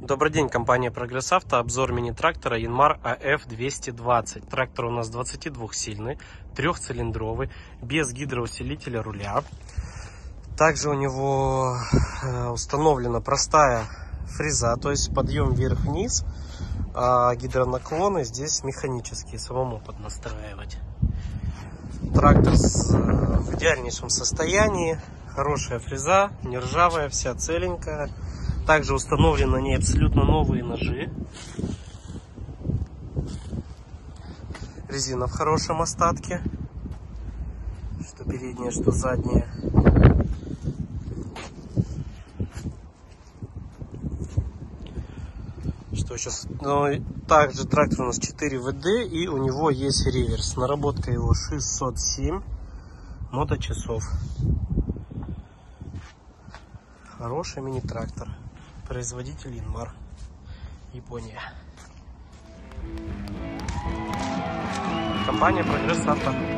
Добрый день, компания Прогресс Авто. Обзор мини-трактора Янмар АФ-220. Трактор у нас 22-сильный, трехцилиндровый, без гидроусилителя руля. Также у него э, установлена простая фреза, то есть подъем вверх-вниз, а гидронаклоны здесь механические, самому поднастраивать. Трактор в идеальнейшем состоянии, хорошая фреза, не ржавая, вся целенькая. Также установлены на ней абсолютно новые ножи. Резина в хорошем остатке. Что передняя, что задняя. Что сейчас? Ну, также трактор у нас 4 ВД и у него есть реверс. Наработка его 607 моточасов. Хороший мини-трактор. Производитель Янмар. Япония. Компания Прогресс Авто.